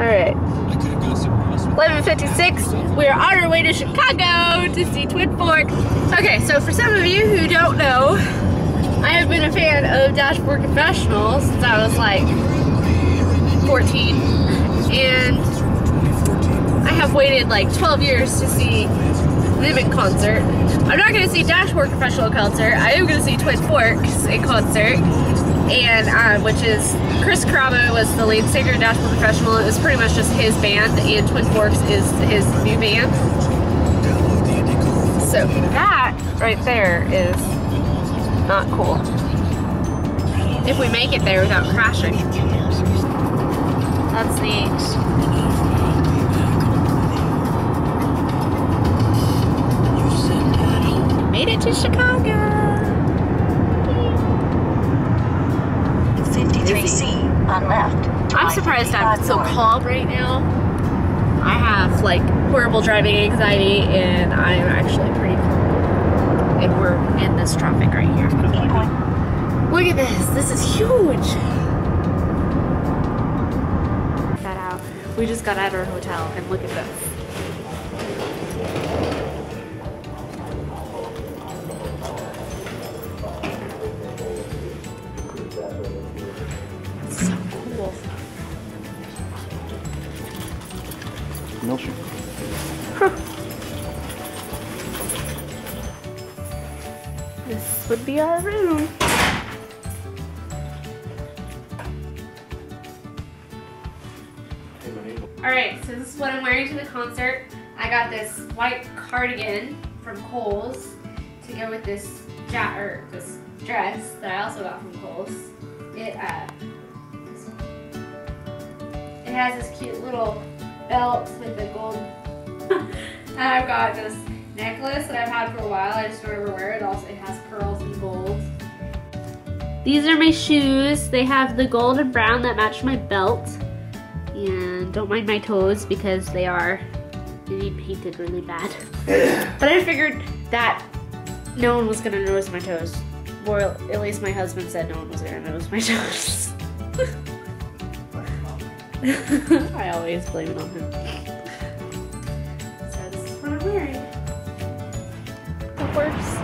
Alright. 1156, we're on our way to Chicago to see Twin Forks. Okay, so for some of you who don't know, I have been a fan of Dashboard Confessional since I was like 14. And I have waited like 12 years to see them in concert. I'm not going to see Dashboard Confessional concert. I am going to see Twin Forks in concert. And uh, which is Chris Carrabba was the lead singer of Dashboard Confessional. It was pretty much just his band, and Twin Forks is his new band. So that right there is not cool. If we make it there without crashing. That's neat. Made it to Chicago. Surprised I'm so calm right now. I have like horrible driving anxiety and I'm actually pretty calm. And we're in this traffic right here. Look at this. This is huge. That out. We just got out of our hotel and look at this. This would be our room. Alright, so this is what I'm wearing to the concert. I got this white cardigan from Kohl's to go with this ja or this dress that I also got from Kohl's. It uh it has this cute little belt with the gold I've got this necklace that I've had for a while. I just don't ever wear it. Also, it has pearls and gold. These are my shoes. They have the gold and brown that match my belt. And don't mind my toes because they are they need painted really bad. but I figured that no one was gonna notice my toes. Or at least my husband said no one was gonna notice my toes. I always blame it on him. So this is what I'm wearing. Works.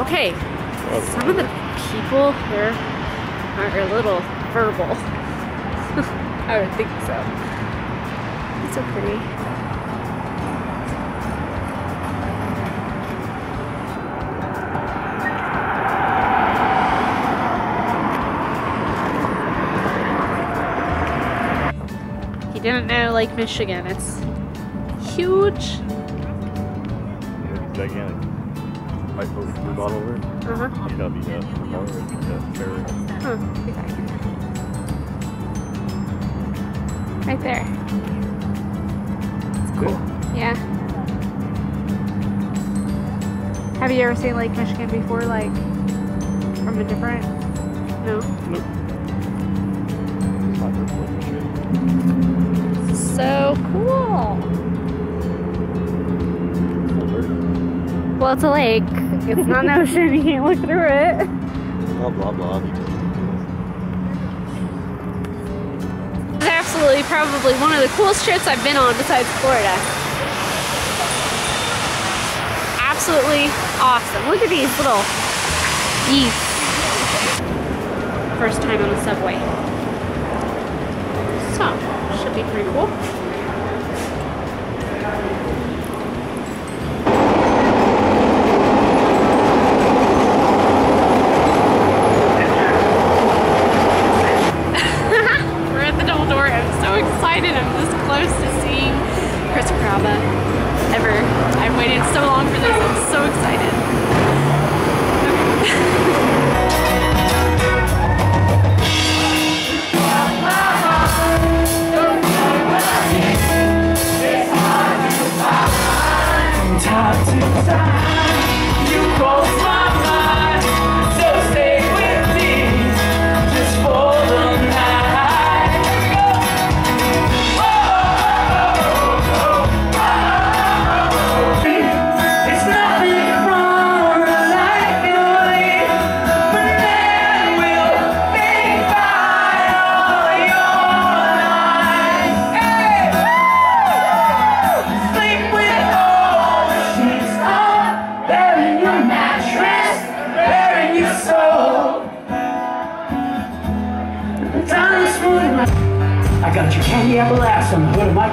Okay, some of the people here are a little verbal. I would think so. It's so pretty. You didn't know Lake Michigan. It's huge. Gigantic. Put a blue bottle over it. Uh-huh. It's gotta be uh, smaller than uh, ferry. Huh, okay. Right there. It's cool. Yeah. Have you ever seen Lake Michigan before, like from a different? No. Nope. It's my first look at shit. So cool. Well, it's a lake. It's not an ocean. You can't look through it. Blah blah blah. It's absolutely probably one of the coolest trips I've been on besides Florida. Absolutely awesome. Look at these little geese. First time on the subway. So, should be pretty cool. We're at the double door. I'm so excited. I'm this close to seeing Chris Carrabba ever. I've waited so long for this. I'm so excited.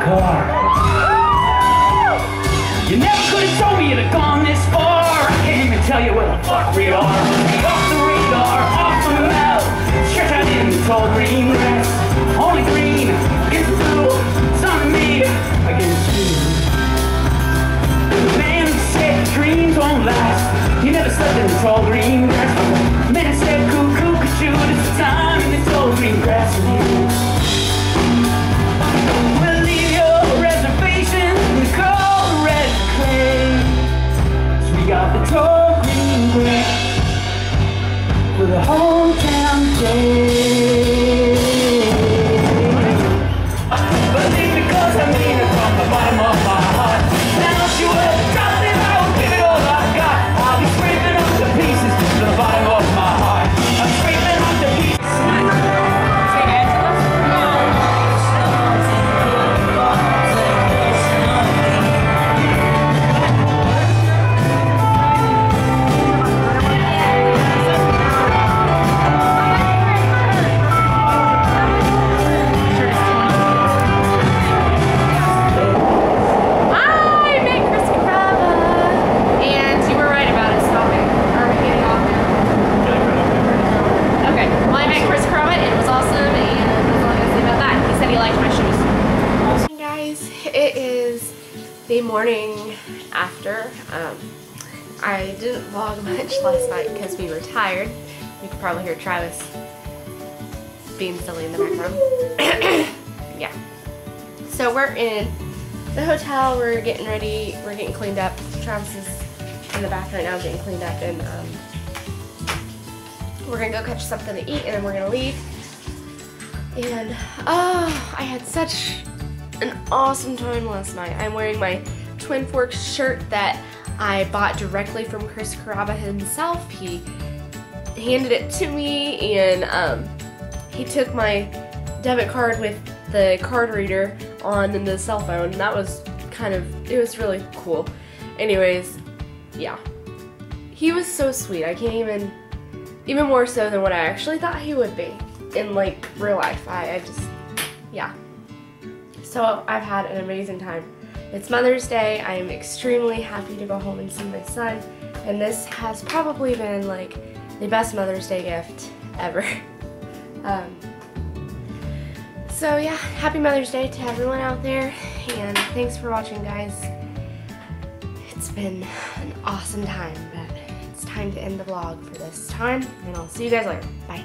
You never could have told me you'd have gone this far. I can't even tell you where the fuck we are. Now morning after. Um, I didn't vlog much last night because we were tired. You can probably hear Travis being silly in the background. yeah. So we're in the hotel. We're getting ready. We're getting cleaned up. Travis is in the back right now getting cleaned up, and um, we're gonna go catch something to eat, and then we're gonna leave. And oh, I had such an awesome time last night. I'm wearing my Twin Forks shirt that I bought directly from Chris Carrabba himself. He handed it to me, and um, he took my debit card with the card reader on the cell phone. That was kind of, it was really cool. Anyways, yeah. He was so sweet. I can't even, even more so than what I actually thought he would be in like real life. I, I just, yeah. So I've had an amazing time. It's Mother's Day. I am extremely happy to go home and see my son. And this has probably been like the best Mother's Day gift ever. Um, so yeah, happy Mother's Day to everyone out there, and thanks for watching, guys. It's been an awesome time, but it's time to end the vlog for this time, and I'll see you guys later. Bye.